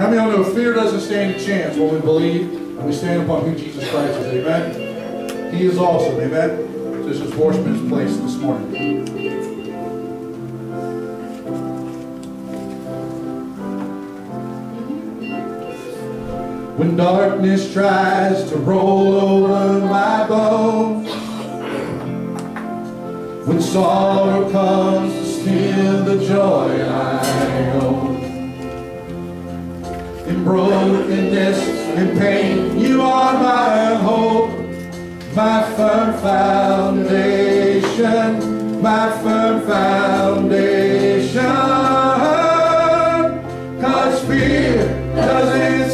How many of you know fear doesn't stand a chance when we believe and we stand upon who Jesus Christ is? Amen? He is awesome. Amen? This is his place this morning. When darkness tries to roll over my bones When sorrow comes to steal the joy I own In brokenness and pain. You are my hope My firm foundation My firm foundation. Cause fear doesn't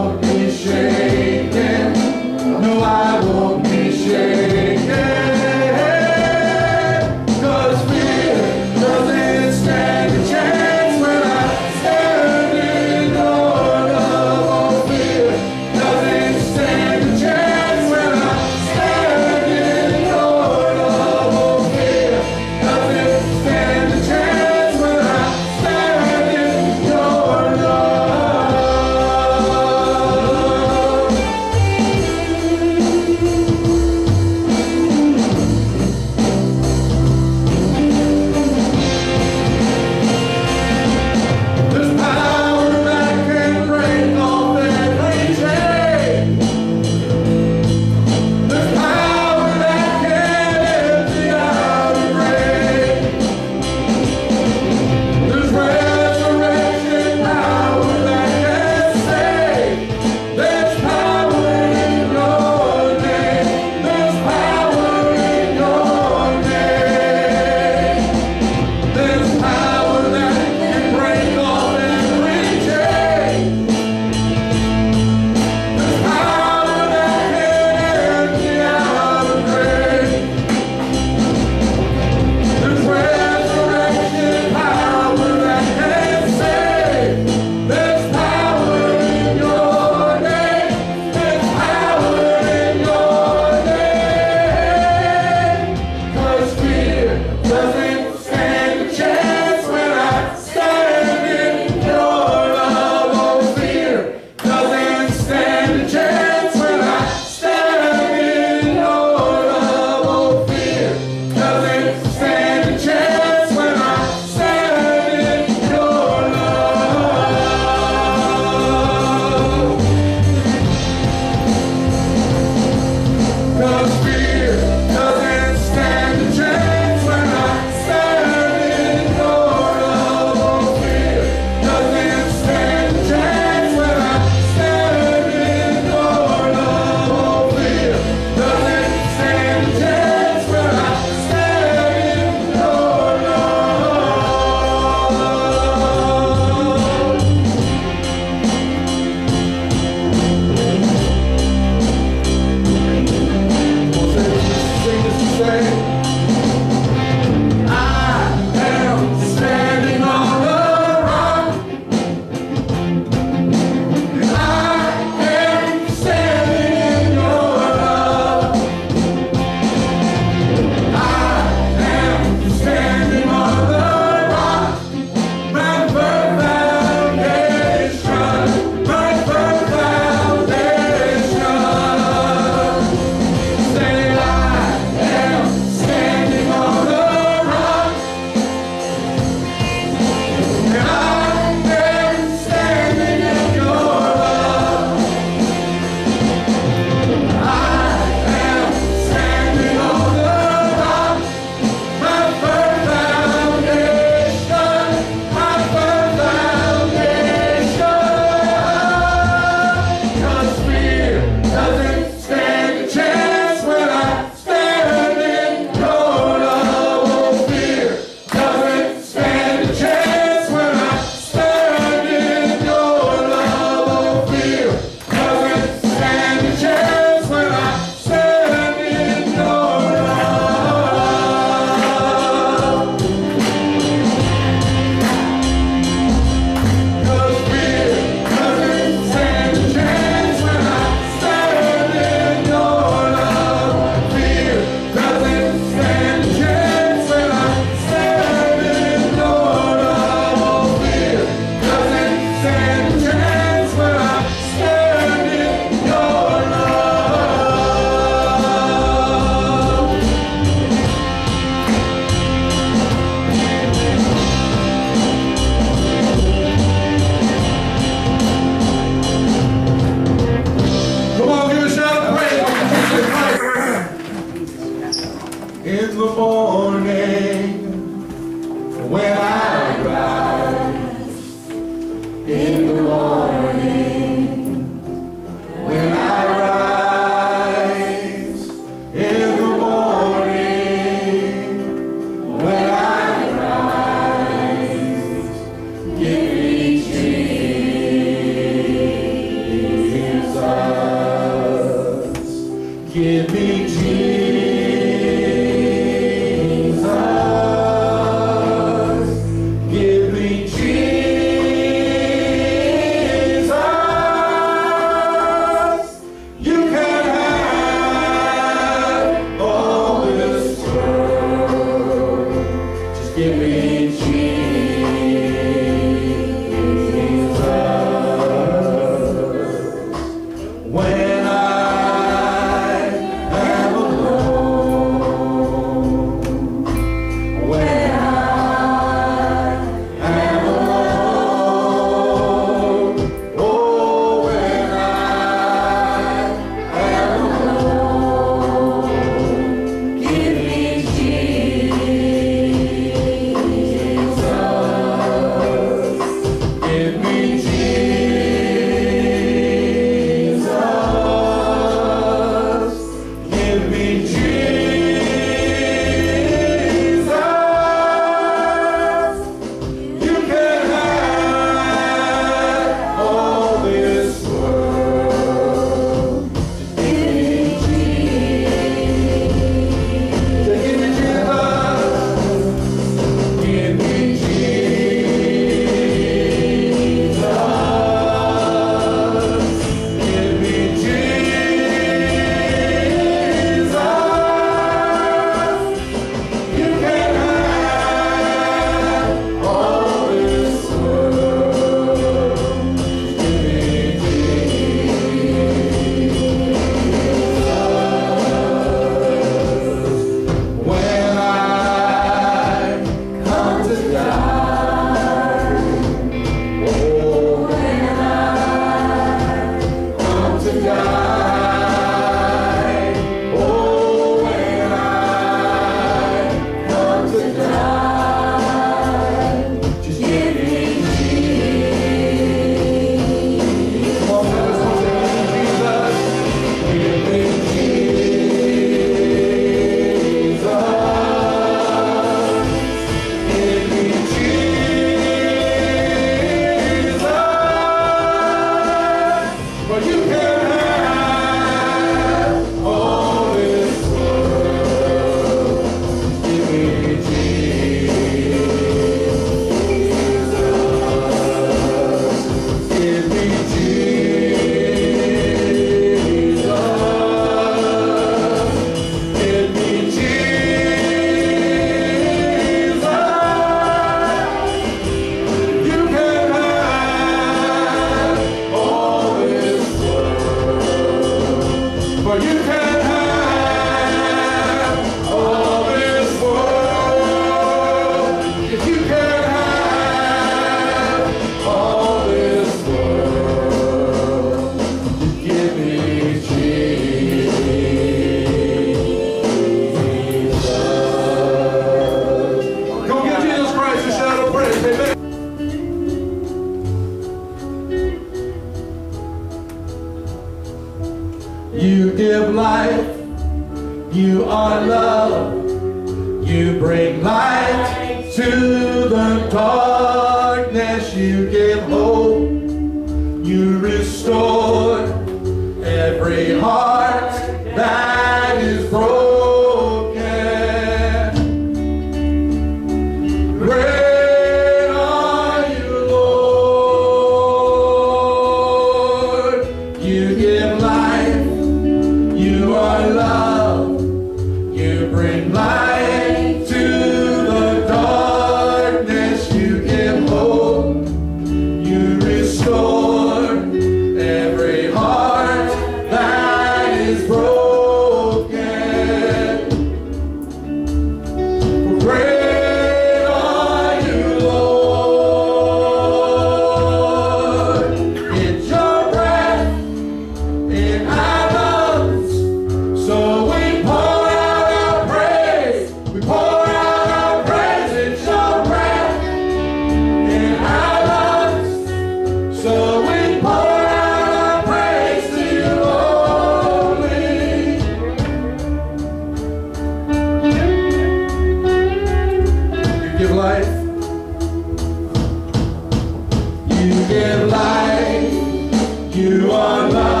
You are love.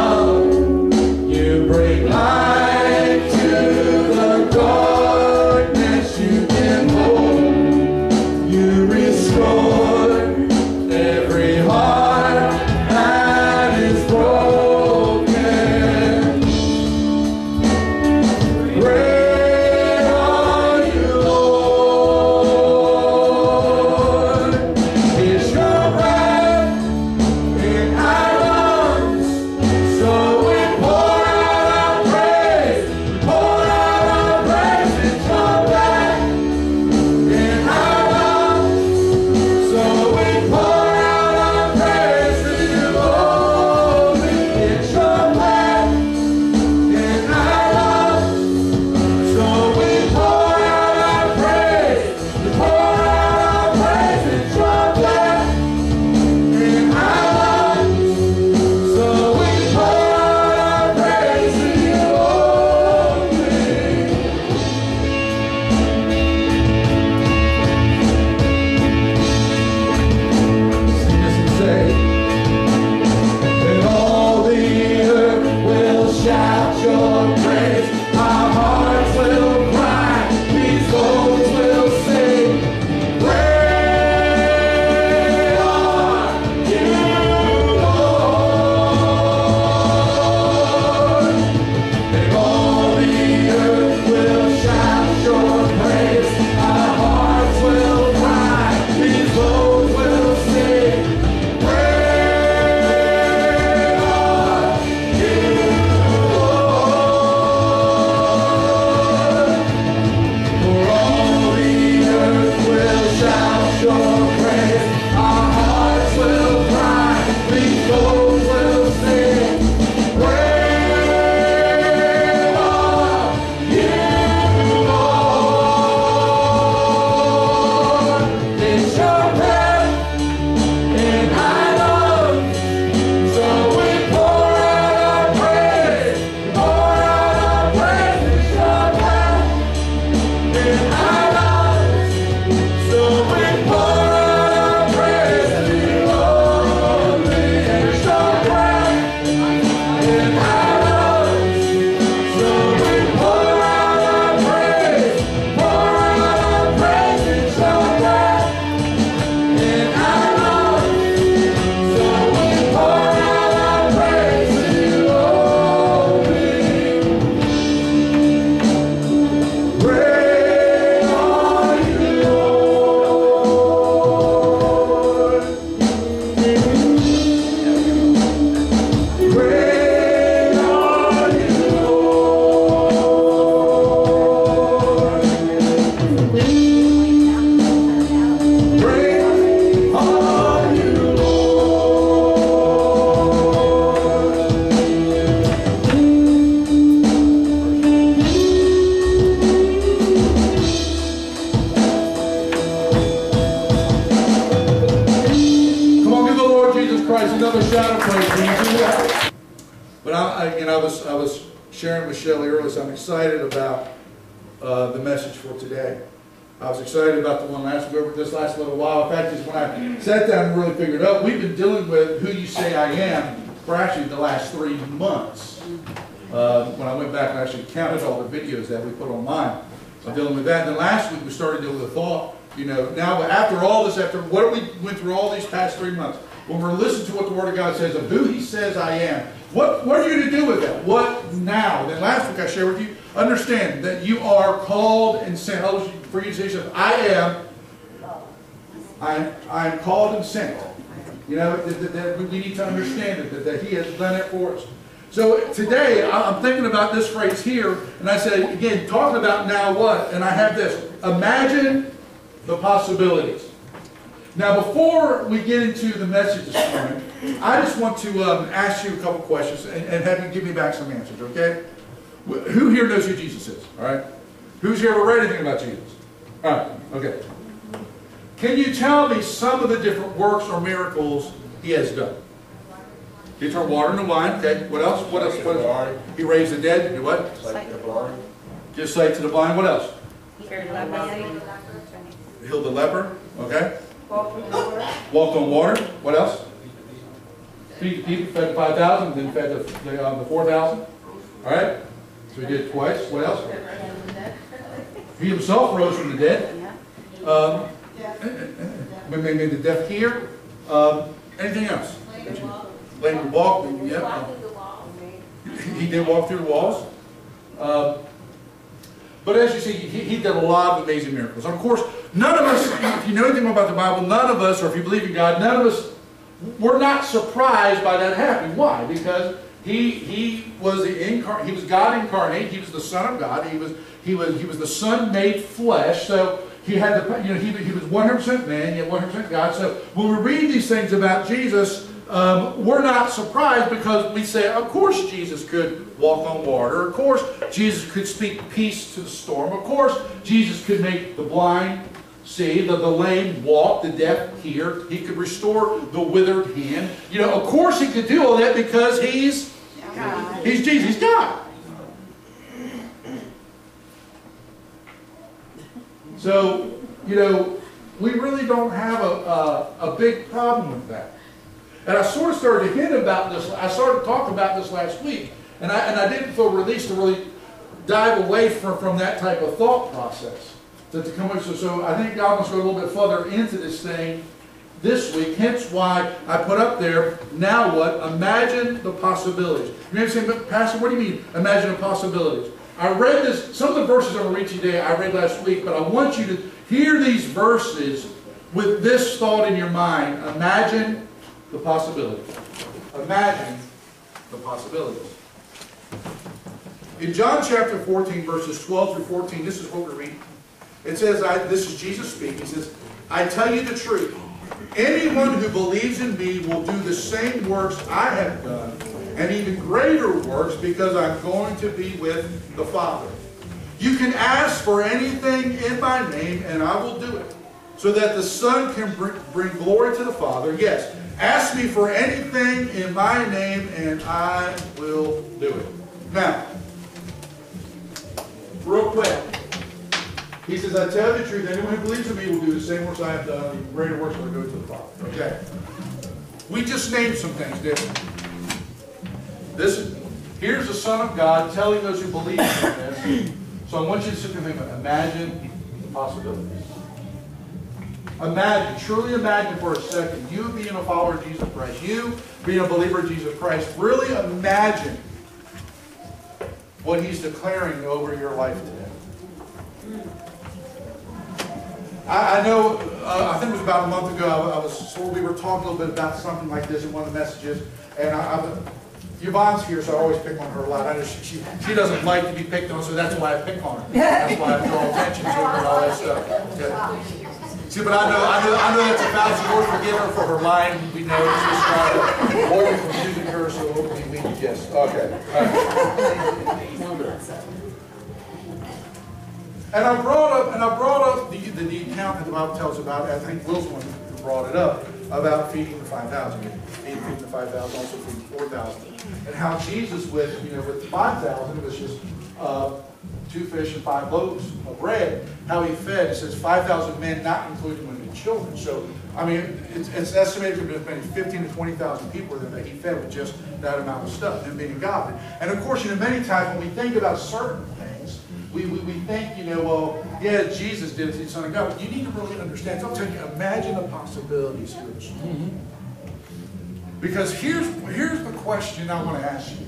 You know, now after all this, after what we went through all these past three months, when we're listening to what the Word of God says of who He says I am, what, what are you to do with that? What now? Then last week I shared with you, understand that you are called and sent. Oh, for you to say, I am, I, I am called and sent. You know, that, that, that we need to understand it, that, that He has done it for us. So today, I'm thinking about this phrase here, and I said, again, talking about now what? And I have this. Imagine the possibilities. Now, before we get into the message this morning, I just want to um, ask you a couple questions and, and, have you give me back some answers, okay? Who here knows who Jesus is, all right? Who's here ever read anything about Jesus? All right, okay. Can you tell me some of the different works or miracles he has done? He turned water into wine. Okay. What else? What else? What else? He raised the dead. Do what? Sight to the blind. Give sight to the blind. What else? Cured the. Healed the leper. Okay. Walked on water. Walked on water. What else? Feed the people. Fed the five thousand. Then fed the the, um, the four thousand. All right. So he did it twice. What else? He himself rose from the dead. Um, made the deaf hear. Um, anything else? Lame walk, yeah. He did walk through the walls. Um, but as you see, he, he, did a lot of amazing miracles. And Of course, none of us, if you know anything about the Bible, none of us, or if you believe in God, none of us, we're not surprised by that happening. Why? Because he he was the incar- he was God incarnate. He was the Son of God. He was he was he was the Son made flesh. So he had the you know he, he was 100% man, yet 100% God. So when we read these things about Jesus, um, we're not surprised because we say, of course Jesus could walk on water. Of course Jesus could speak peace to the storm. Of course Jesus could make the blind see, the, the lame walk, the deaf hear. He could restore the withered hand. You know, of course he could do all that because he's, God. he's Jesus. He's God. So, you know, we really don't have a, a, a big problem with that. And I sort of started to hint about this. I started to talk about this last week. And I, and I didn't feel released to really dive away from, from that type of thought process. To, to come so, so I think God wants to go a little bit further into this thing this week. Hence why I put up there, now what? Imagine the possibilities. You may be saying, but Pastor, what do you mean, imagine the possibilities? I read this, some of the verses I'm going to read today I read last week, but I want you to hear these verses with this thought in your mind. Imagine the possibilities. Imagine the possibilities. In John chapter 14, verses 12 through 14, this is what we're reading. It says, I, this is Jesus speaking. He says, I tell you the truth. Anyone who believes in me will do the same works I have done, and even greater works, because I'm going to be with the Father. You can ask for anything in my name, and I will do it, so that the Son can bring glory to the Father. Yes, Ask me for anything in my name, and I will do it. Now, real quick. He says, I tell you the truth, anyone who believes in me will do the same works I have done, even greater works will go to the Father. Okay. We just named some things, didn't we? This, here's the Son of God telling those who believe in this. So I want you to sit there and imagine the possibilities. Imagine, truly imagine for a second, you being a follower of Jesus Christ, you being a believer of Jesus Christ, really imagine what he's declaring over your life today. I, I know, uh, I think it was about a month ago, I, I was, we were talking a little bit about something like this in one of the messages, and I, I Yvonne's here, so I always pick on her a lot. I know she, she, she, doesn't like to be picked on, so that's why I pick on her. That's why I draw attention to her and all that stuff. See, but I know, I know, I know that's a thousand. Lord forgive her for her lying. We know it's just trying to avoid confusing her, so hopefully we yes. Okay. And I brought up, and I brought up the, the, the account that the Bible tells about. I think Will's one who brought it up. about feeding the 5,000. Feeding, feeding the 5,000, also feeding 4,000. And how Jesus with, you know, with 5,000, it was just uh, two fish and five loaves of bread, how he fed, it says 5,000 men, not including women and children. So, I mean, it's, it's estimated to be as many 15 to 20,000 people that he fed with just that amount of stuff, him being God. And of course, you know, many times when we think about certain things, we, we, we think, you know, well, yeah, Jesus did he's the Son of God. But you need to really understand, So I'm telling you, imagine the possibilities here. Because here's, here's the question I want to ask you.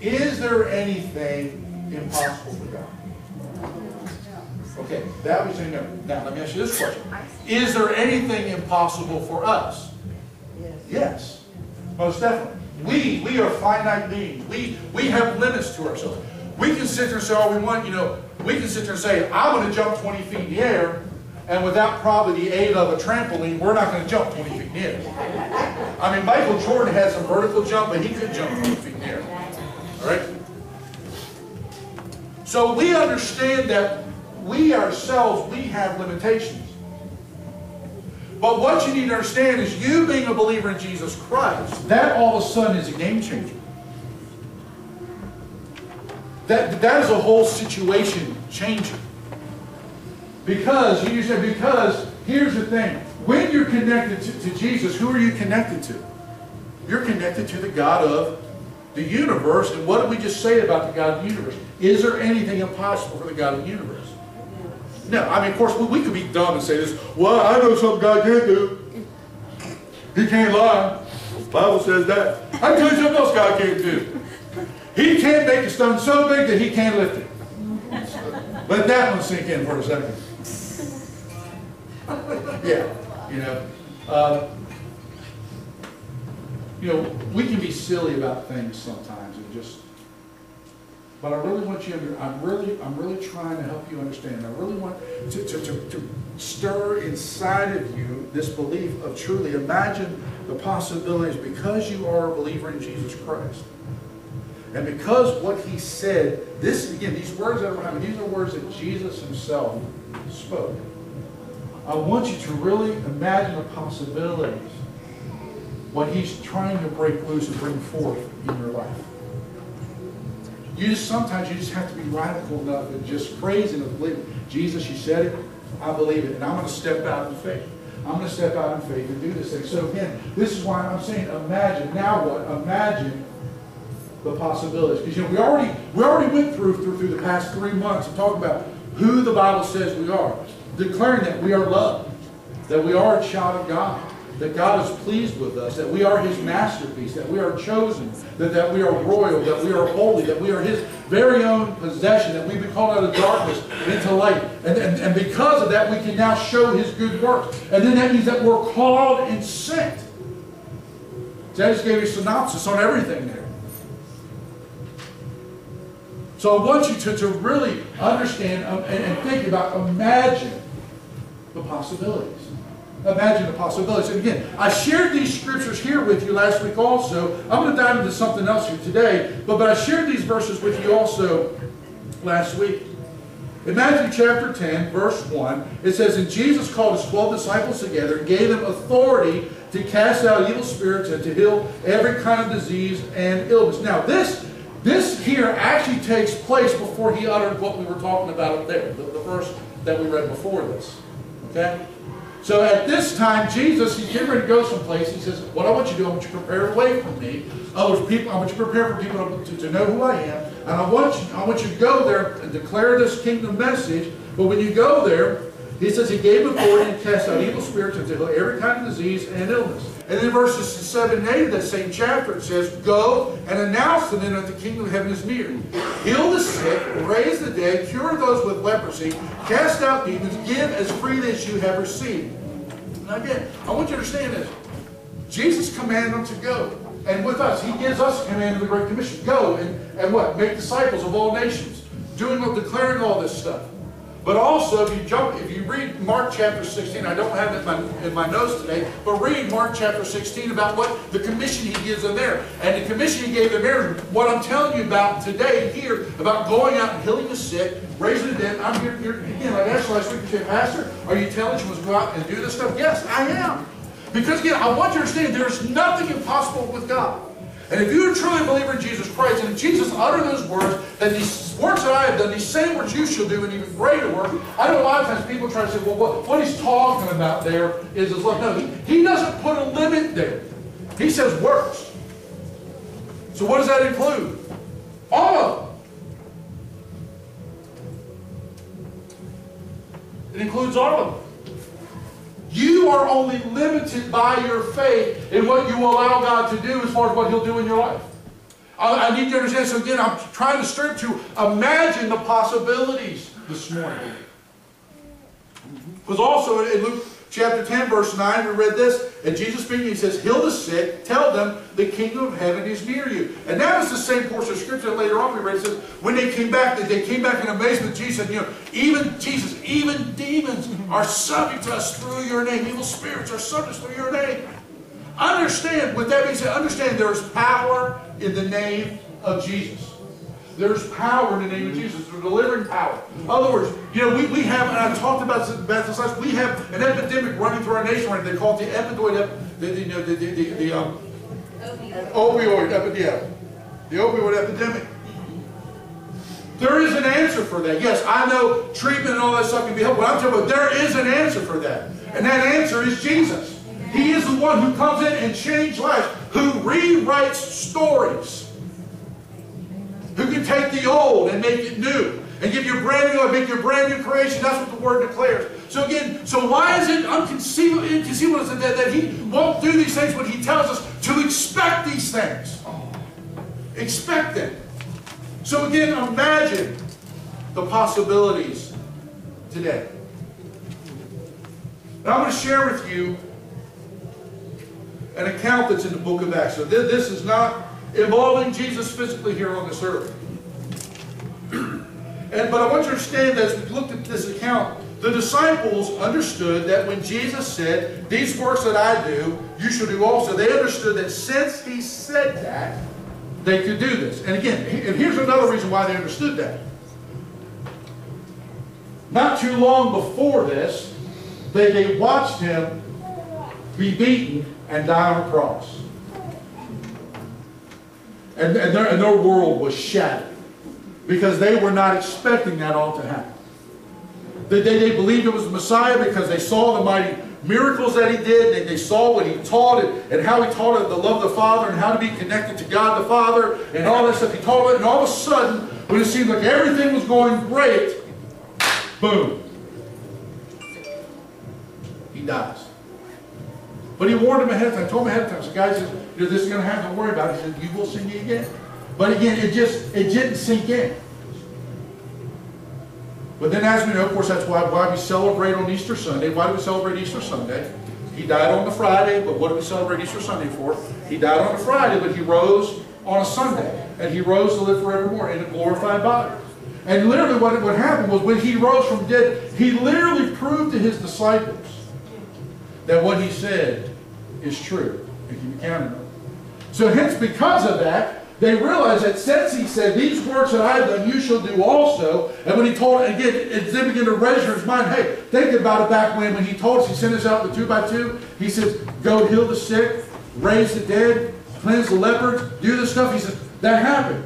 Is there anything impossible for God? Okay, that was a no. Now, let me ask you this question. Is there anything impossible for us? Yes. Most definitely. We, we are finite beings. We, we have limits to ourselves. We can sit there and say all we want, you know, we can sit there and say, I'm going to jump 20 feet in the air, and without probably the aid of a trampoline, we're not going to jump 20 feet in the air. I mean, Michael Jordan had some vertical jump, but he could jump 20 feet in the air. All right? So we understand that we ourselves, we have limitations. But what you need to understand is you being a believer in Jesus Christ, that all of a sudden is a game changer. That, that is a whole situation changer. Because, you say, because, here's the thing. When you're connected to, to Jesus, who are you connected to? You're connected to the God of the universe. And what did we just say about the God of the universe? Is there anything impossible for the God of the universe? No, I mean, of course, we, could be dumb and say this, well, I know something God can't do. He can't lie. The Bible says that. I tell you something else God can't do. He can't make a stone so big that he can't lift it. Let that one sink in for a second. yeah, you know. Uh, you know, we can be silly about things sometimes and just but I really want you to, I'm really, I'm really trying to help you understand. I really want to, to, to, to stir inside of you this belief of truly imagine the possibilities because you are a believer in Jesus Christ. And because what he said, this again, these words that are these are words that Jesus himself spoke. I want you to really imagine the possibilities, what he's trying to break loose and bring forth in your life. You just sometimes you just have to be radical enough and just praise and believe. Jesus, you said it, I believe it, and I'm going to step out in faith. I'm going to step out in faith and do this thing. So again, this is why I'm saying imagine. Now what? Imagine the possibilities. Because you know, we already we already went through, through through the past three months and talked about who the Bible says we are. Declaring that we are loved, that we are a child of God, that God is pleased with us, that we are His masterpiece, that we are chosen, that, that we are royal, that we are holy, that we are His very own possession, that we've been called out of darkness into light. And, and, and because of that, we can now show His good works. And then that means that we're called and sent. So I just gave you a synopsis on everything there. So I want you to, to really understand um, and, and think about, imagine the possibilities. Imagine the possibilities. And again, I shared these scriptures here with you last week also. I'm going to dive into something else here today, but, but I shared these verses with you also last week. In Matthew chapter 10, verse 1, it says, And Jesus called his 12 disciples together and gave them authority to cast out evil spirits and to heal every kind of disease and illness. Now, this this here actually takes place before he uttered what we were talking about up there, the, the verse that we read before this. Okay? So at this time, Jesus, he's getting ready to go someplace. He says, what I want you to do, I want you to prepare away from me. Oh, Others people, I want you to prepare for people to, to know who I am. And I want you, I want you to go there and declare this kingdom message. But when you go there, he says he gave authority to cast out evil spirits and to heal every kind of disease and illness. And then verses 7 and 8 of that same chapter, it says, Go and announce to them that the kingdom of heaven is near. Heal the sick, raise the dead, cure those with leprosy, cast out demons, give as freely as you have received. Now again, I want you to understand this. Jesus commanded them to go. And with us, he gives us a command of the Great Commission. Go and, and what? Make disciples of all nations. Doing, what declaring all this stuff. But also, if you jump, if you read Mark chapter 16, I don't have it in my, in my notes today, but read Mark chapter 16 about what the commission he gives them there. And the commission he gave them there, what I'm telling you about today here, about going out and healing the sick, raising the dead. I'm here, here again, like I asked last week, you say, Pastor, are you telling us to go out and do this stuff? Yes, I am. Because again, I want you to understand there's nothing impossible with God. And if you're a truly believer in Jesus Christ, and if Jesus uttered those words, that these works that I have done, these same works you shall do, and even greater work. I know a lot of times people try to say, well, what, what he's talking about there is his love. No, he doesn't put a limit there. He says works. So what does that include? All of them. It includes all of them. You are only limited by your faith in what you allow God to do as far as what He'll do in your life. I, I need you to understand. So again, I'm trying to stir to imagine the possibilities this morning. Because also in Luke chapter 10, verse 9, we read this, and Jesus speaking, he says, Heal the sick, tell them the kingdom of heaven is near you. And that is the same portion of scripture that later on we read. It says, when they came back, they came back in amazement. Jesus said, you know, even Jesus, even demons are subject to us through your name. Evil spirits are subject through your name. Understand, with that being said, understand there is power in the name of Jesus. There's power in the name of Jesus. There's delivering power. In other words, you know, we, we have, and I talked about this, last, we have an epidemic running through our nation right now. They call it the epidoid, ep, the, the, the, the, the, the um, opioid epidemic. The opioid epidemic. There is an answer for that. Yes, I know treatment and all that stuff can be helpful, but I'm talking about there is an answer for that. And that answer is Jesus. He is the one who comes in and changes lives, who rewrites stories who can take the old and make it new and give you a brand new, make you a brand new creation. That's what the word declares. So again, so why is it unconceivable, inconceivable that, that he won't do these things when he tells us to expect these things? Expect them. So again, imagine the possibilities today. And I'm going to share with you an account that's in the book of Acts. So this is not involving Jesus physically here on this earth. and but I want you to understand that as we looked at this account, the disciples understood that when Jesus said, These works that I do, you shall do also, they understood that since he said that, they could do this. And again, and here's another reason why they understood that. Not too long before this, they, they watched him be beaten and die on a cross. And, and, their, and their world was shattered because they were not expecting that all to happen. They, they, they believed it was the Messiah because they saw the mighty miracles that he did. They, they saw what he taught and, and how he taught it, the love of the Father and how to be connected to God the Father and all that stuff. He taught it, and all of a sudden, when it seemed like everything was going great, boom, he dies. But he warned him ahead of time, told him ahead of time. So guys, you know, this is going to happen, don't worry about it. He said, you will see me again. But again, it just, it didn't sink in. But then as we know, of course, that's why, why we celebrate on Easter Sunday. Why do we celebrate Easter Sunday? He died on the Friday, but what do we celebrate Easter Sunday for? He died on a Friday, but he rose on a Sunday. And he rose to live forevermore in a glorified body. And literally what, what happened was when he rose from dead, he literally proved to his disciples that what he said is true can be counted on. So hence, because of that, they realized that since he said, These works that I have done, you shall do also. And when he told, again, it then began to register his mind, hey, think about it back when, when he told us, he sent us out the two by two. He says, Go heal the sick, raise the dead, cleanse the lepers, do this stuff. He says, That happened.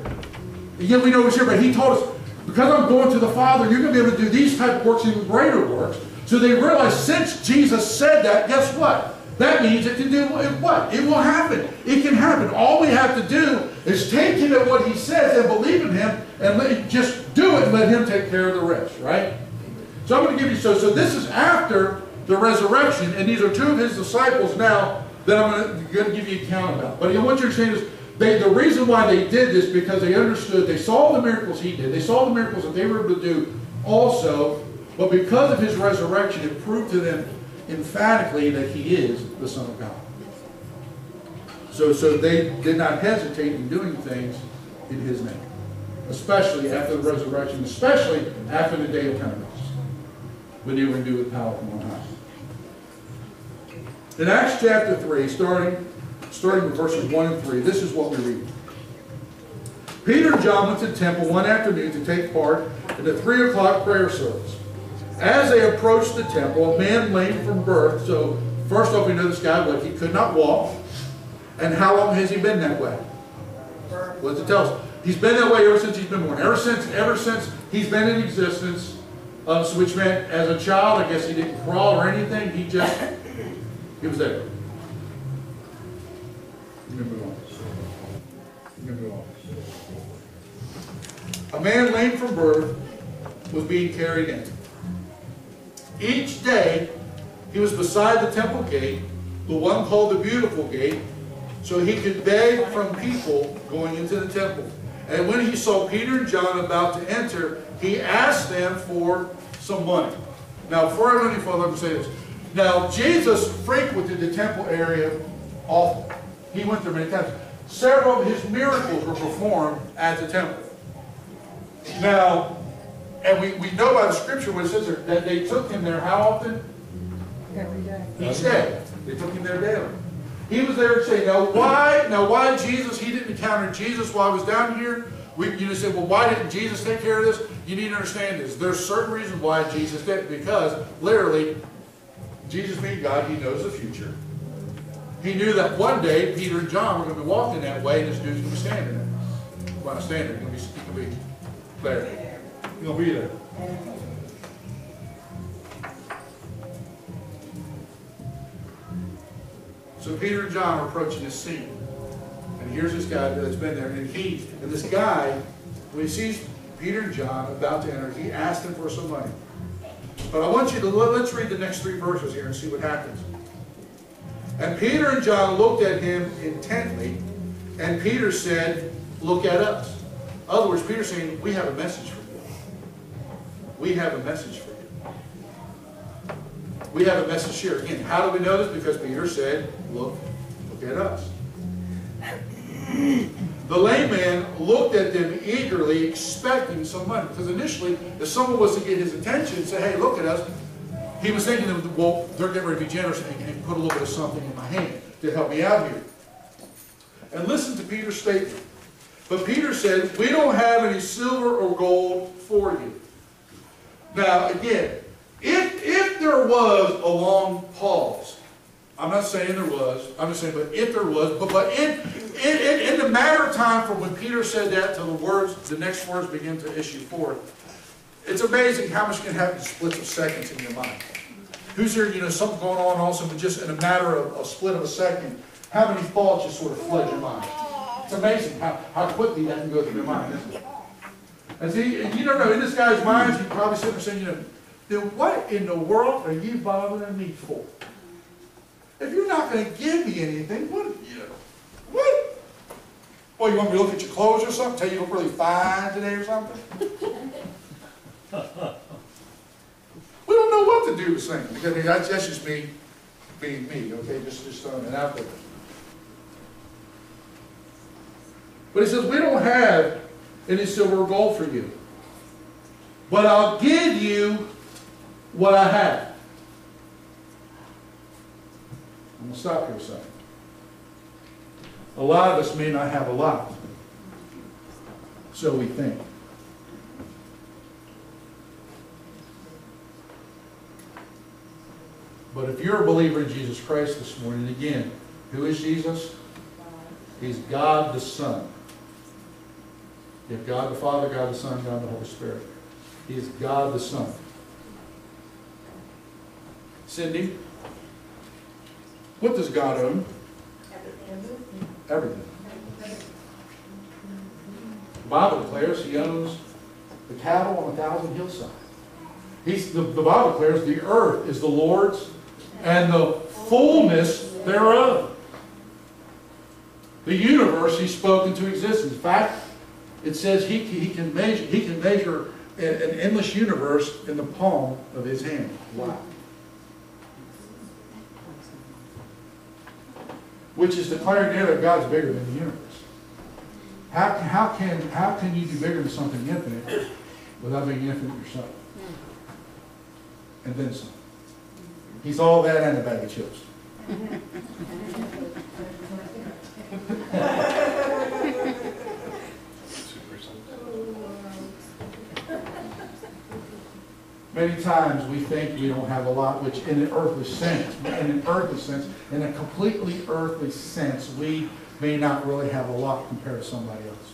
Again, we know it's here, but he told us, Because I'm going to the Father, you're going to be able to do these type of works, even greater works. So they realized since Jesus said that, guess what? That means it can do what? It will happen. It can happen. All we have to do is take him at what he says and believe in him and let, just do it and let him take care of the rest, right? So I'm going to give you, so, so this is after the resurrection, and these are two of his disciples now that I'm going to, give you account about. But what you're saying is, they, the reason why they did this because they understood, they saw the miracles he did, they saw the miracles that they were able to do also, but because of his resurrection, it proved to them emphatically that he is the Son of God. So, so they did not hesitate in doing things in his name, especially after the resurrection, especially after the day of Pentecost, when they were endued with power from on high. In Acts chapter 3, starting, starting with verses 1 and 3, this is what we read. Peter and John went to the temple one afternoon to take part in the 3 o'clock prayer service. As they approached the temple, a man lame from birth, so First off, we know this guy, like, he could not walk. And how long has he been that way? What does it tell us? He's been that way ever since he's been born. Ever since, ever since he's been in existence, um, so which meant as a child, I guess he didn't crawl or anything. He just, he was there. A man lame from birth was being carried in. Each day, he was beside the temple gate, the one called the Beautiful Gate, so he could beg from people going into the temple. And when he saw Peter and John about to enter, he asked them for some money. Now, before I go any further, let me say this. Now, Jesus frequented the temple area often. He went there many times. Several of his miracles were performed at the temple. Now, and we, we know by the scripture what it says there, that they took him there how often? Every day. Each day. They took him there daily. He was there to say, now why, now why Jesus, he didn't encounter Jesus while I was down here? We, you just say, well, why didn't Jesus take care of this? You need to understand this. There's certain reasons why Jesus did because literally, Jesus being God, he knows the future. He knew that one day Peter and John were going to be walking that way and this dude's going to be standing there. Well, standing, going to be, he's going to be there. To be there. So Peter and John are approaching this scene. And here's this guy that's been there. And he, and this guy, when he sees Peter and John about to enter, he asks them for some money. But I want you to, let- let's read the next three verses here and see what happens. And Peter and John looked at him intently, and Peter said, look at us. In other words, Peter's saying, we have a message. We have a message for you. We have a message here. Again, how do we know this? Because Peter said, look, look at us. The layman looked at them eagerly, expecting some money. Because initially, if someone was to get his attention and say, hey, look at us, he was thinking, well, they're getting ready to be generous and put a little bit of something in my hand to help me out here. And listen to Peter's statement. But Peter said, we don't have any silver or gold for you. Now, again, if, if there was a long pause, I'm not saying there was, I'm just saying, but if there was, but, but in, in, in, the matter of time from when Peter said that to the words, the next words begin to issue forth, it's amazing how much can happen in splits of seconds in your mind. Who's here, you know, something going on also, but just in a matter of a split of a second, how many thoughts just sort of flood your mind? It's amazing how, how quickly that can go through your mind, isn't it? And see, you don't know, in this guy's mind, he's probably sitting there saying, you know, then what in the world are you bothering me for? If you're not going to give me anything, what, you know, what? Well, you want me to look at your clothes or something, tell you you look really fine today or something? we don't know what to do with singing, because that's, that's just me being me, okay, just, just throwing it out there. But he says, we don't have any silver or gold for you. But I'll give you what I have. I'm going to stop here a second. A lot of us may not have a lot. So we think. But if you're a believer in Jesus Christ this morning, again, who is Jesus? He's God the Son. You have God the Father, God the Son, God the Holy Spirit. He is God the Son. Cindy, what does God own? Everything. The Bible declares he owns the cattle on a thousand hillsides. He's, the, the Bible declares the earth is the Lord's and the fullness thereof. The universe he spoke into existence. In fact, it says he, he can measure he can measure an endless universe in the palm of his hand. Wow. Which is declaring that God's bigger than the universe. How, how, can, how can you be bigger than something infinite without being infinite yourself? And then some. He's all that and a bag of chips. Many times we think we don't have a lot, which in an earthly sense, in an earthly sense, in a completely earthly sense, we may not really have a lot compared to somebody else.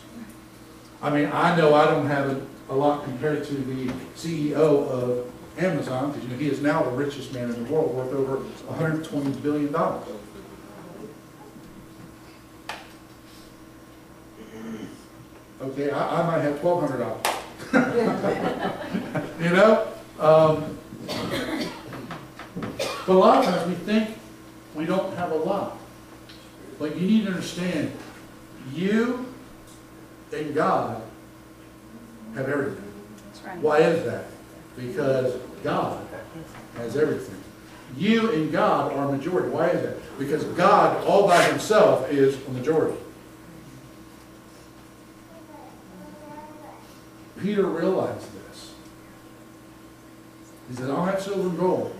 I mean, I know I don't have a, a lot compared to the CEO of Amazon, because you know, he is now the richest man in the world, worth over $120 billion. Okay, I, I might have twelve hundred dollars. You know? Um, but a lot of times we think we don't have a lot. But you need to understand, you and God have everything. That's right. Why is that? Because God has everything. You and God are a majority. Why is that? Because God all by himself is a majority. Peter realized this. He said, I don't have silver and gold,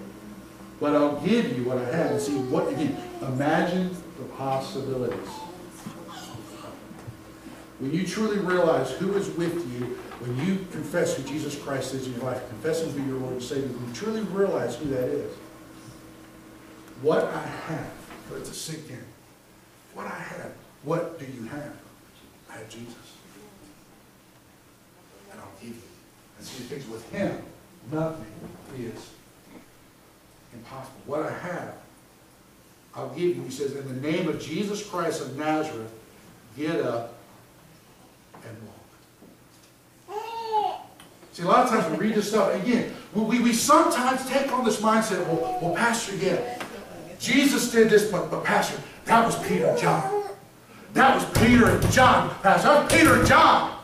but I'll give you what I have. And see, what, again, imagine the possibilities. When you truly realize who is with you, when you confess who Jesus Christ is in your life, confess Him to be your Lord and Savior, when you truly realize who that is, what I have, for it to sink in, what I have, what do you have? I have Jesus. And I'll give you. And see, the things with Him, nothing is impossible. What I have, I'll give you. He says, in the name of Jesus Christ of Nazareth, get up and walk. See, a lot of times we read this stuff, again, we, we, sometimes take on this mindset, well, well, Pastor, yeah, Jesus did this, but, but Pastor, that was Peter and John. That was Peter and John, Pastor. That was Peter and John.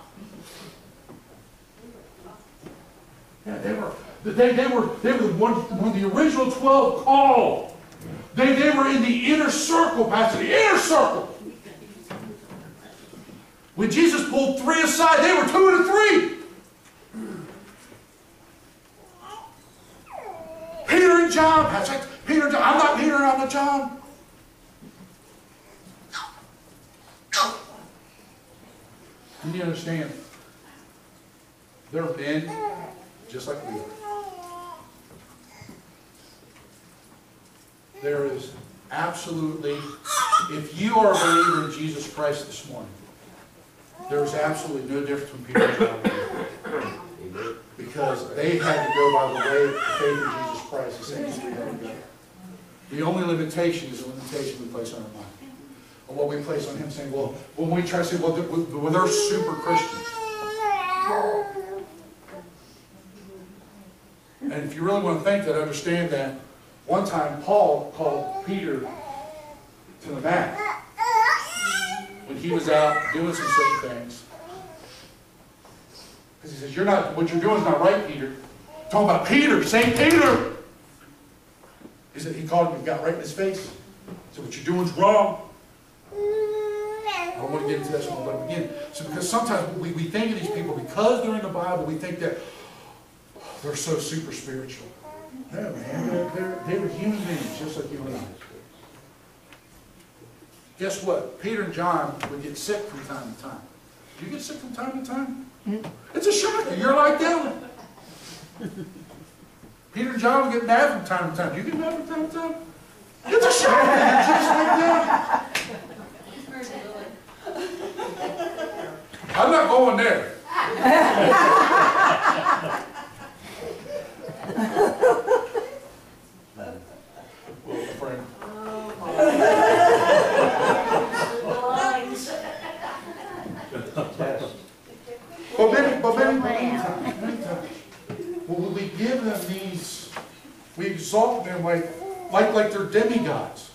Yeah, they were, they, they were, they were one, one of the original 12 called. They, they were in the inner circle, Pastor, the inner circle. When Jesus pulled three aside, they were two and three. Peter and John, Pastor. Peter and John. I'm not Peter, I'm not John. You need to understand, there have been, just like we are, there is absolutely, if you are a believer in Jesus Christ this morning, there is absolutely no difference from Peter and John. Because they had to go by the way of faith in Jesus Christ, the same as we had to go. The only limitation is the limitation we place on our mind. Or what we place on him saying, well, when we try to say, well, they're, well, they're super Christians. And if you really want to think that, understand that one time Paul called Peter to the mat when he was out doing some certain things. Because he says, You're not what you're doing is not right, Peter. Talking about Peter, Saint Peter. He said he called him and got right in his face. He said, What you're doing is wrong. I don't want to get into that, so I'm going to begin. So because sometimes we, we think of these people, because they're in the Bible, we think that they're so super spiritual. No, man, they're, they're, they were human beings, just like you and I. Guess what? Peter and John would get sick from time to time. Do you get sick from time to time? Mm-hmm. It's a shocker. You're like them. Peter and John would get mad from time to time. Do you get mad from time to time? It's a shocker. You're just like them. I'm not going there. well, friend. But many, but many, many times, many times, when we give them these, we exalt them like, like, like they're demigods.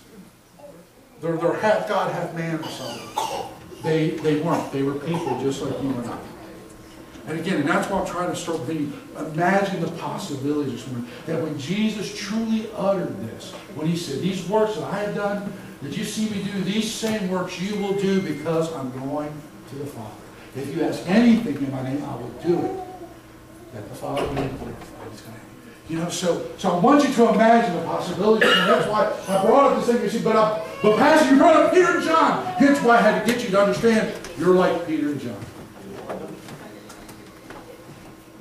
They're, they're half God, half man or something. They, they weren't. They were people just like you and I. And again, and that's why I'm trying to start thinking, imagine the possibilities. That when Jesus truly uttered this, when he said, these works that I have done, that you see me do, these same works you will do because I'm going to the Father. If you ask anything in my name, I will do it. That the Father may be glorified. He's going to you know, so so I want you to imagine the possibilities. And that's why I brought up this thing. You see, but I, but Pastor, you brought up Peter and John. Hence why I had to get you to understand you're like Peter and John.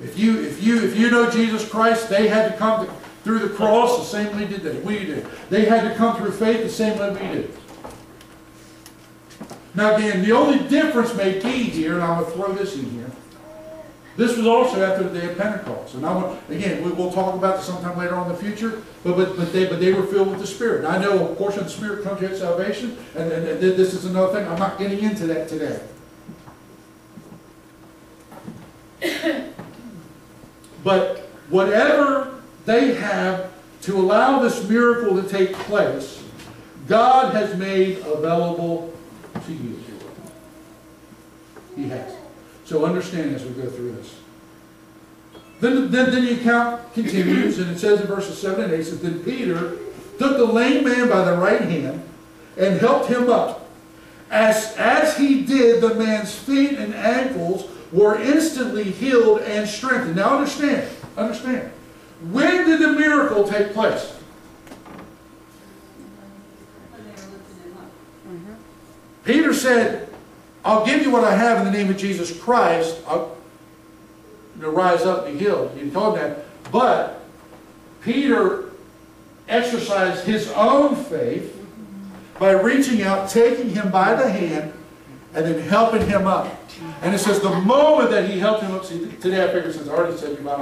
If you, if you, if you know Jesus Christ, they had to come to- through the cross the same way did they, we did. They had to come through faith the same way we did. Now again, the only difference may be here, and I'm going to throw this in here. This was also after the day of Pentecost. And I want, again, we will talk about this sometime later on in the future, but, but, but they, but they were filled with the Spirit. And I know a portion of the Spirit comes at salvation, and, and, and this is another thing. I'm not getting into that today. But whatever they have to allow this miracle to take place, God has made available to you. He has. So understand as we go through this. Then, then, then the account continues, and it says in verses 7 and 8, it says, Then Peter took the lame man by the right hand and helped him up. As, as he did, the man's feet and ankles were instantly healed and strengthened. Now understand, understand. When did the miracle take place? Mm-hmm. Peter said, I'll give you what I have in the name of Jesus Christ. I'll you know, rise up and be healed. He told him that. But Peter exercised his own faith by reaching out, taking him by the hand, and then helping him up. And it says the moment that he helped him up, see, today I figured since I already said uh-huh. you might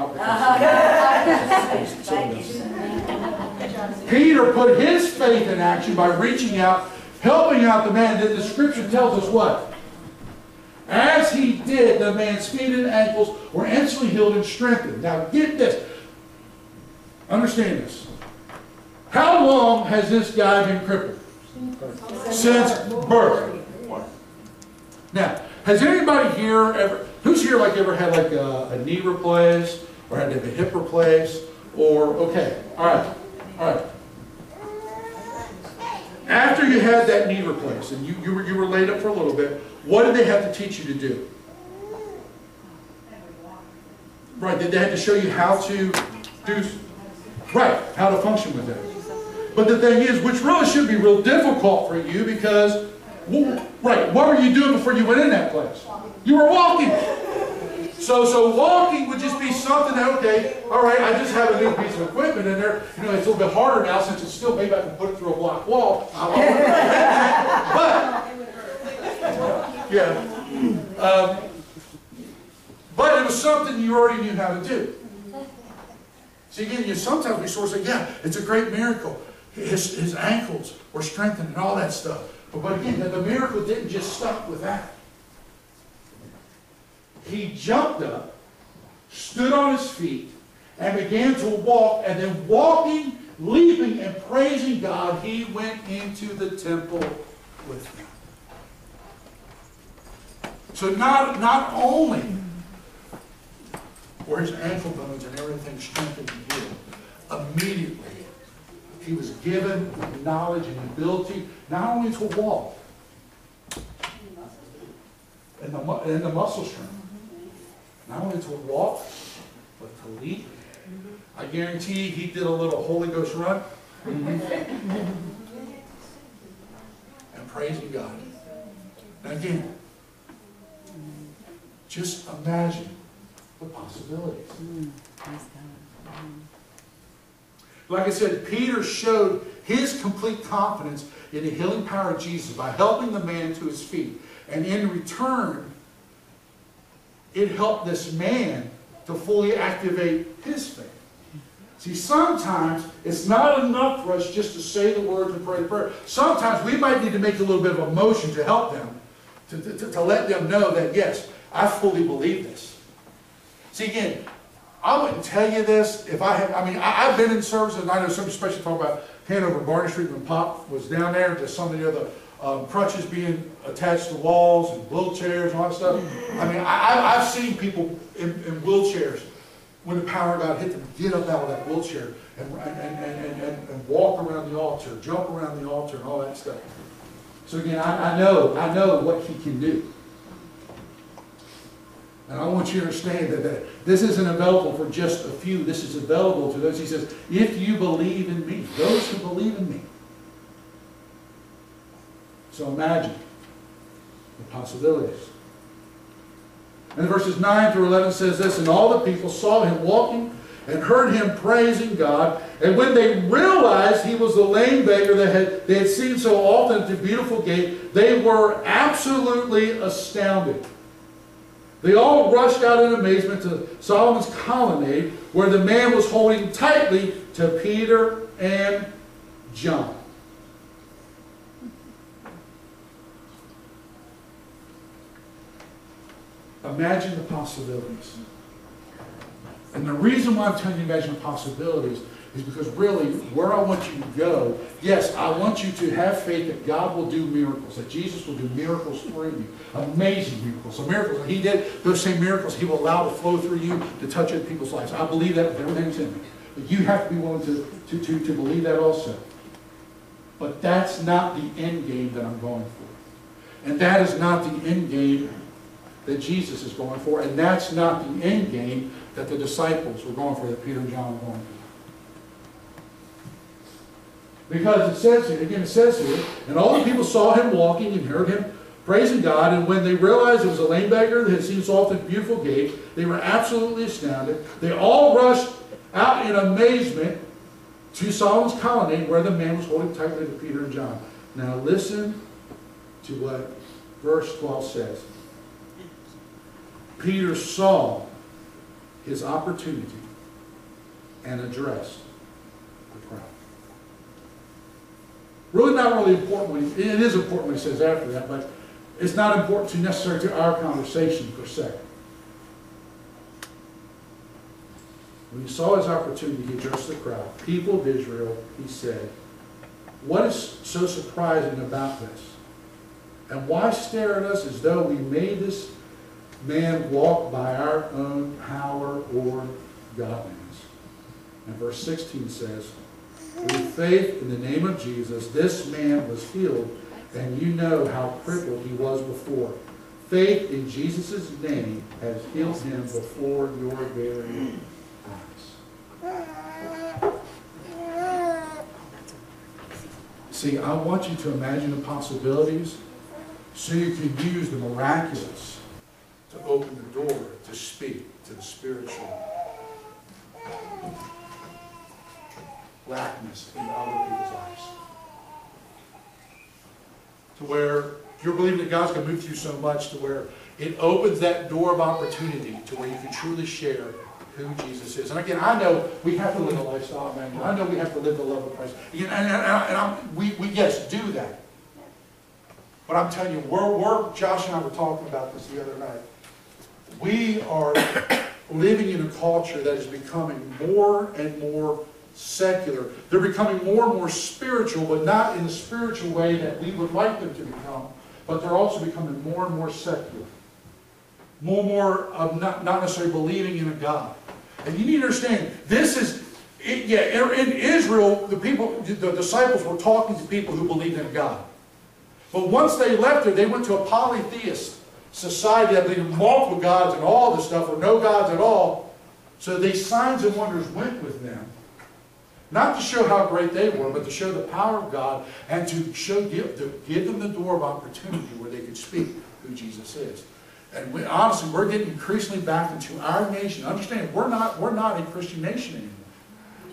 not pick Peter put his faith in action by reaching out, helping out the man. Then the scripture tells us what? As he did, the man's feet and ankles were instantly healed and strengthened. Now get this. Understand this. How long has this guy been crippled? Since birth. Now, has anybody here ever, who's here like ever had like a, a knee replaced or had to have a hip replaced or, okay, all right, all right. After you had that knee replaced and you, you, were, you were laid up for a little bit, what did they have to teach you to do? Right, did they have to show you how to do, right, how to function with it? But the thing is, which really should be real difficult for you because, right, what were you doing before you went in that place? You were walking. So, so walking would just be something that, okay, all right, I just have a new piece of equipment in there. You know, it's a little bit harder now since it's still, maybe I can put it through a block wall. but, yeah. Um, but it was something you already knew how to do. See, again, you sometimes we sort of say, yeah, it's a great miracle. His, his ankles were strengthened and all that stuff. But, but again, the, miracle didn't just stop with that. He jumped up, stood on his feet, and began to walk. And then walking, leaping, and praising God, he went into the temple with them. So not, not only were his ankle bones and everything strengthened and healed, immediately he was given knowledge and ability not only to walk and the, and the muscle strength, not only to walk, but to leap. I guarantee he did a little Holy Ghost run. Mm-hmm. And praising God. And again, just imagine the possibilities. Hmm, hmm. Like I said, Peter showed his complete confidence in the healing power of Jesus by helping the man to his feet. And in return, it helped this man to fully activate his faith. See, sometimes it's not enough for us just to say the words and pray the prayer. Sometimes we might need to make a little bit of a motion to help them, to, to, to let them know that, yes, I fully believe this. See, again, I wouldn't tell you this if I had, I mean, I, I've been in services, and I know some especially talk about Hanover Barney Street when Pop was down there, just some of the other um, crutches being attached to walls and wheelchairs and all that stuff. I mean, I, I've seen people in, in wheelchairs when the power of God hit them, get up out of that wheelchair and, and, and, and, and, and walk around the altar, jump around the altar and all that stuff. So again, I, I know, I know what he can do. And I want you to understand that, that this isn't available for just a few. This is available to those. He says, if you believe in me, those who believe in me. So imagine the possibilities. And verses 9 through 11 says this, And all the people saw him walking and heard him praising God. And when they realized he was the lame beggar that had, they had seen so often at the beautiful gate, they were absolutely astounded. They all rushed out in amazement to Solomon's colonnade, where the man was holding tightly to Peter and John. Imagine the possibilities. And the reason why I'm telling you imagine the possibilities is because really, where I want you to go, yes, I want you to have faith that God will do miracles, that Jesus will do miracles through you. Amazing miracles. So miracles, He did those same miracles He will allow to flow through you to touch other people's lives. I believe that with everything's in me. But you have to be willing to, to, to, to believe that also. But that's not the end game that I'm going for. And that is not the end game that Jesus is going for. And that's not the end game that the disciples were going for, that Peter and John were going for. Because it says here, again, it says here, and all the people saw him walking and heard him praising God, and when they realized it was a lame beggar that had seen so often beautiful gate, they were absolutely astounded. They all rushed out in amazement to Solomon's colonnade where the man was holding tightly to Peter and John. Now listen to what verse 12 says. Peter saw his opportunity and addressed the crowd. Really not really important when he, it is important when he says after that, but it's not important to necessary to our conversation per se. When he saw his opportunity, he addressed the crowd. People of Israel, he said, what is so surprising about this? And why stare at us as though we made this man walk by our own power or godliness? And verse 16 says, Through faith in the name of Jesus, this man was healed, and you know how crippled he was before. Faith in Jesus' name has healed him before your very eyes. See, I want you to imagine the possibilities so you can use the miraculous to open the door to speak to the spiritual blackness in other people's lives. To where you're believing that God's going to move you so much to where it opens that door of opportunity to where you can truly share who Jesus is. And again, I know we have to live a lifestyle, man. I know we have to live the love of Christ. And, and, and I'm, we, we, yes, do that. But I'm telling you, we're, we're, Josh and I were talking about this the other night. We are living in a culture that is becoming more and more secular. They're becoming more and more spiritual, but not in the spiritual way that we would like them to become. But they're also becoming more and more secular. More and more of not, not necessarily believing in a God. And you need to understand, this is, it, yeah, in Israel, the people, the disciples were talking to people who believed in a God. But once they left there, they went to a polytheist society that believed in multiple gods and all this stuff, or no gods at all. So these signs and wonders went with them. Not to show how great they were, but to show the power of God and to show give, to give them the door of opportunity where they could speak who Jesus is. And we, honestly, we're getting increasingly back into our nation. Understand, we're not, we're not a Christian nation anymore.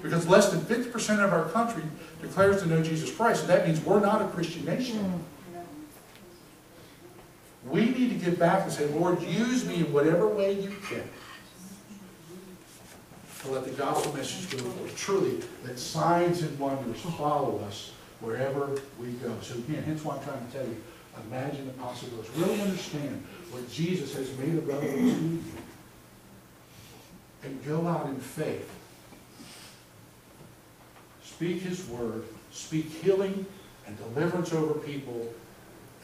Because less than 50% of our country declares to know Jesus Christ. And that means we're not a Christian nation. We need to get back and say, Lord, use me in whatever way you can to let the gospel message go forth. Truly, that signs and wonders follow us wherever we go. So again, hence why I'm trying to tell you, imagine the possibilities. Really understand what Jesus has made available to you. And go out in faith. Speak his word. Speak healing and deliverance over people.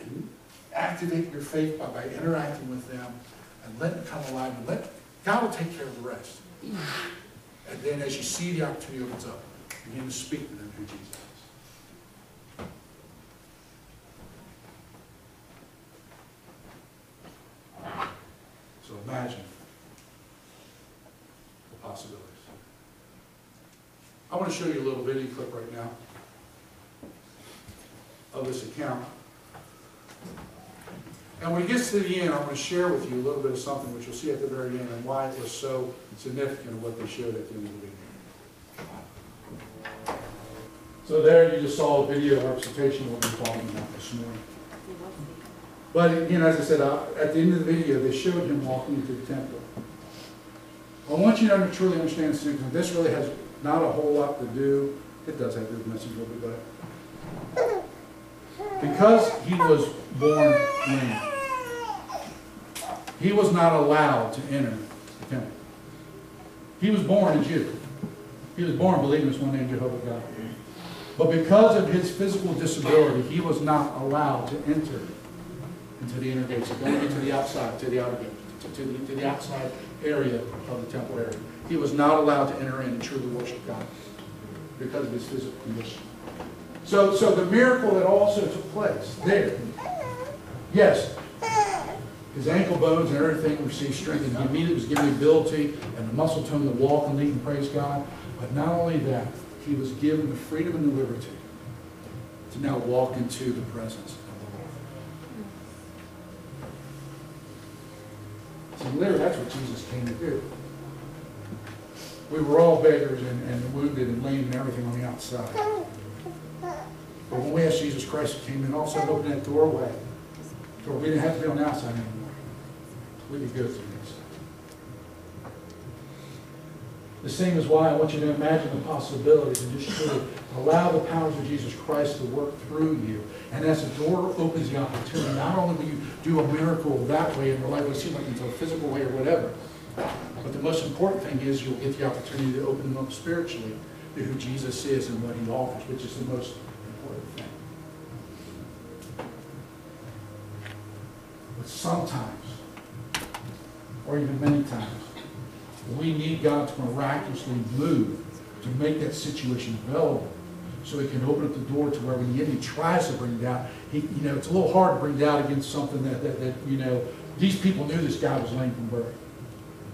And activate your faith by, by interacting with them. And let it come alive. And let God will take care of the rest. And then as you see the opportunity opens up, begin to speak to them who Jesus is. So imagine the possibilities. I want to show you a little video clip right now of this account. And when it gets to the end, I'm going to share with you a little bit of something which you'll see at the very end and why it was so significant of what they showed at the end of the video. So there you just saw a video representation of what we're talking about this morning. But again, as I said, uh, at the end of the video, they showed him walking into the temple. I want you to truly understand something. This really has not a whole lot to do. It does have with message a little bit, but because he was born lame, he was not allowed to enter the temple. He was born a Jew. He was born believing this one named Jehovah God. But because of his physical disability, he was not allowed to enter into the inner gates, he going into the outside, to the outer gate, to, to, the, to the outside area of the temple area. He was not allowed to enter in and truly worship God because of his physical condition. So, so the miracle that also took place there, yes, his ankle bones and everything received strength, and he immediately was given the ability and the muscle tone to walk and lead and praise God. But not only that, he was given the freedom and the liberty to now walk into the presence of the Lord. So literally, that's what Jesus came to do. We were all beggars and, and wounded and lame and everything on the outside. But when we asked Jesus Christ, He came in, also opened that doorway. Door. We didn't have to be on the outside anymore. We could go through this. The same is why I want you to imagine the possibilities and just truly allow the powers of Jesus Christ to work through you. And as the door opens the opportunity, not only will you do a miracle that way in your life, it seems like into a physical way or whatever, but the most important thing is you'll get the opportunity to open them up spiritually to who Jesus is and what he offers, which is the most important thing. But sometimes, or even many times, we need God to miraculously move to make that situation available so he can open up the door to where when the enemy tries to bring doubt, he, you know, it's a little hard to bring doubt against something that, that, that you know, these people knew this guy was lame from birth.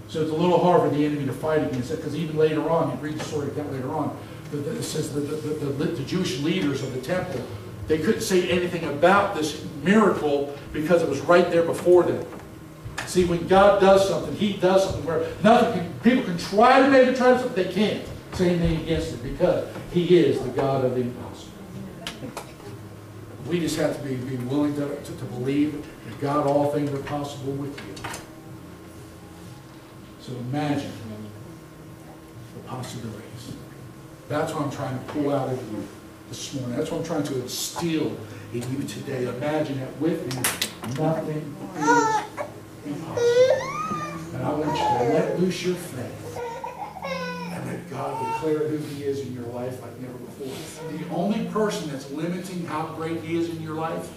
So it's a little hard for the enemy to fight against it because even later on, you read the story of that later on, it says the, the, the, the Jewish leaders of the temple, they couldn't say anything about this miracle because it was right there before them. See, when God does something, He does something where nothing can, people can try to make it try to something, they can't say anything against it because He is the God of the impossible. We just have to be, be willing to, to, to believe that God, all things are possible with you. So imagine the possibilities. That's what I'm trying to pull out of you this morning. That's what I'm trying to instill in you today. Imagine that with Him, nothing is. And I want you to let loose your faith and let God declare who He is in your life like never before. The only person that's limiting how great He is in your life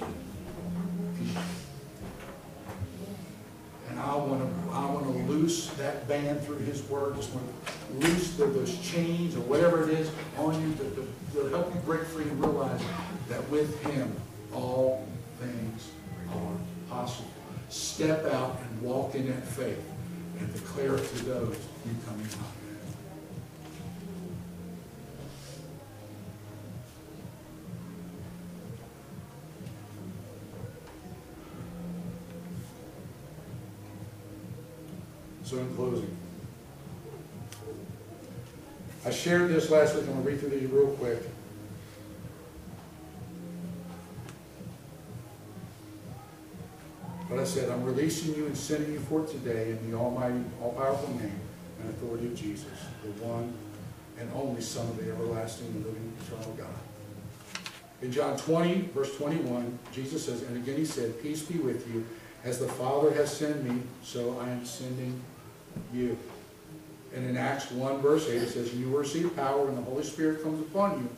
and I want to, I want to loose that band through His Word. Just want to loose those chains or whatever it is on you to, to, to help you break free and realize that with Him all things are possible. Step out and walk in that faith and declare it to those you come in contact with. So in closing, I shared this last week. I'm going to read through these real quick. But I said, I'm releasing you and sending you forth today in the almighty, all-powerful name and authority of Jesus, the one and only Son of the everlasting and living eternal God. In John 20, verse 21, Jesus says, and again he said, Peace be with you. As the Father has sent me, so I am sending you. And in Acts 1, verse 8, it says, You will receive power when the Holy Spirit comes upon you.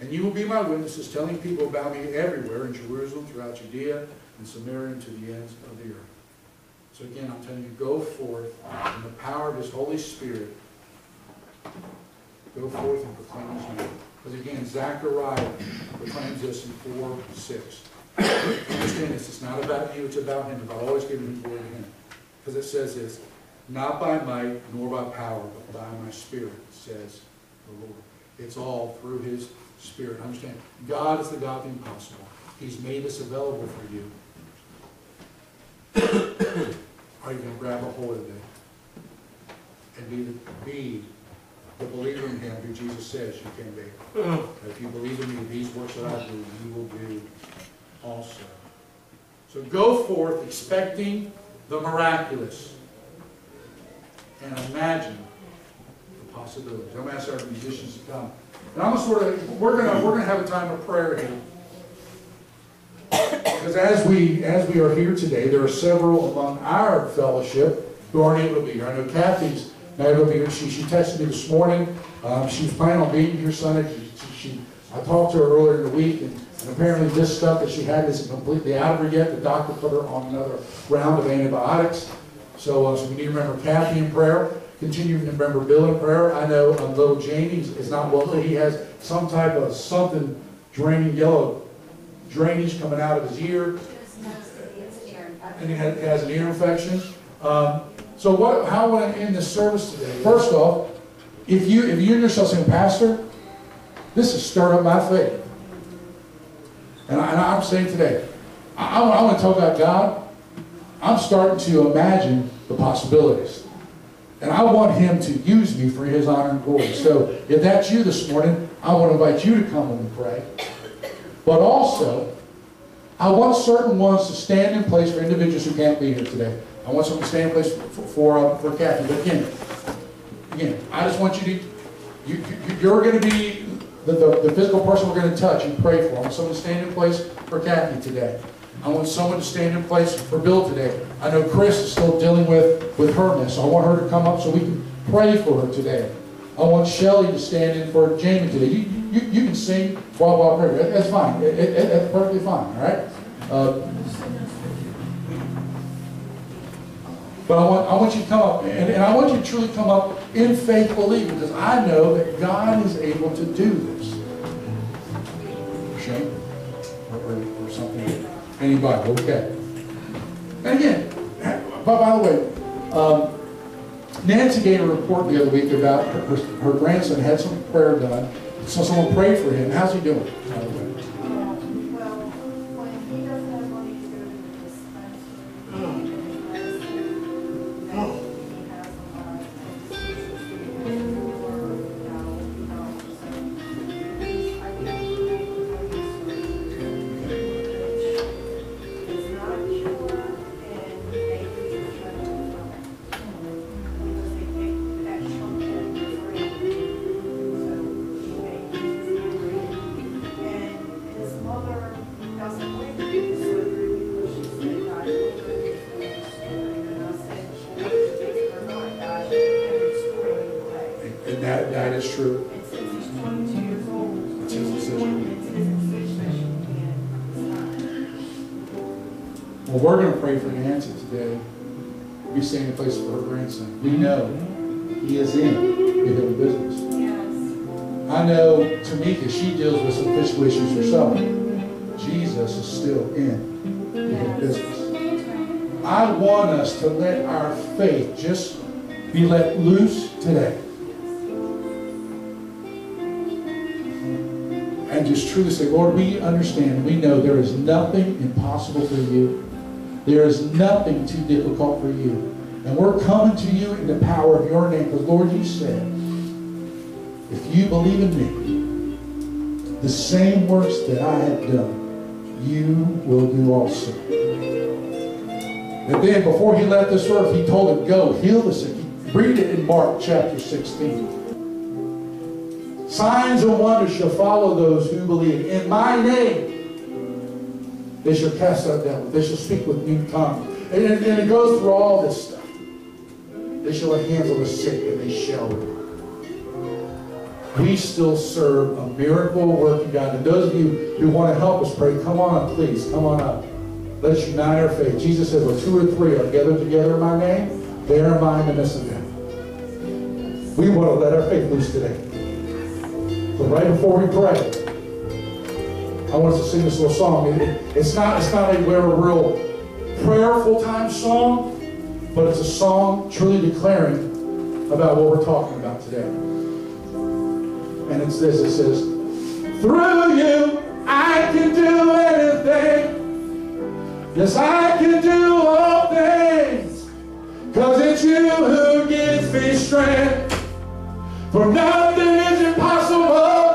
And you will be my witnesses, telling people about me everywhere in Jerusalem, throughout Judea, and Samaria, to the ends of the earth. So again, I'm telling you, go forth in the power of His Holy Spirit. Go forth and proclaim His name. Because again, Zechariah proclaims this in 4, 6. Understand this, it's not about you, it's about Him, about always giving glory to Him. Because it says this, not by might nor by power, but by my Spirit, says the Lord. It's all through His Spirit. Understand, God is the God of the impossible. He's made this available for you. Are you going to grab a hold of it? And be the, be the believer in him who Jesus says you can be. Mm-hmm. If you believe in me, these works that I do, you will do also. So go forth expecting the miraculous. And imagine the possibilities. I'm going to ask our musicians to come. And I'm gonna sort of, we're gonna, we're gonna have a time of prayer here. Because as we, as we are here today, there are several among our fellowship who aren't able to be here. I know Kathy's not able to be here. She, she texted me this morning. Um, she was planning on being here Sunday. She, she, I talked to her earlier in the week, and, and apparently this stuff that she had isn't completely out of her yet. The doctor put her on another round of antibiotics. So, uh, so we need to remember Kathy in prayer. Continue to remember Bill in prayer. I know um, little Jamie is- is not well. He has some type of something draining yellow drainage coming out of his ear and he has, an ear infection. Um, so what, how would I end this service today? First off, if you, if you yourself saying, Pastor, this has stirred up my faith. And, I, and I'm saying today, I, I, want- to talk about God. I'm starting to imagine the possibilities. And I want him to use me for his honor and glory. So if that's you this morning, I want to invite you to come and pray. But also, I want certain ones to stand in place for individuals who can't be here today. I want someone to stand in place for, for, uh, for Kathy. But again, again, I just want you to, you, you, you're going to be the, the, the physical person we're going to touch and pray for. I want someone to stand in place for Kathy today. I want someone to stand in place for Bill today. I know Chris is still dealing with, with her mess. So I want her to come up so we can pray for her today. I want Shelly to stand in for Jamie today. You, you, you can sing while, while. That- That's fine. It- it- that's perfectly fine, all right? Uh, But I want, I want you to come up, and, and I want you to truly come up in faith believing, because I know that God is able to do this. Shane? Or, or, or something? Anybody? Okay. And again, by, by the way, um, Nancy gave a report the other week about her, her grandson had some prayer done. So someone prayed for him. How's he doing, deals with some physical. Jesus is still in the business. I want us to let our faith just be let loose today. And just truly say, Lord, we understand, we know there is nothing impossible for you. There is nothing too difficult for you. And we're coming to you in the power of your name. Because, Lord, you said, if you believe in me, the same works that I have done, you will do also. And then, before he left this earth, he told him, Go, heal the sick. Read it in Mark chapter 16. Signs and wonders shall follow those who believe. In my name, they shall cast out devils. They shall speak with new tongues. And, and, it goes through all this stuff. They shall lay hands on the sick and they shall. We still serve a miracle working God. And those of you who want to help us pray, come on up, please. Come on up. Let's unite our faith. Jesus says, where two or three are gathered together in my name, there am I in the midst of them. We want to let our faith loose today. But right before we pray, I want us to sing this little song. It- it- it's not it's not a real, real prayerful time song, but it's a song truly declaring about what we're talking about today and it says, it says, through you I can do anything. Yes, I can do all things. Cause it's you who gives me strength. For nothing is impossible.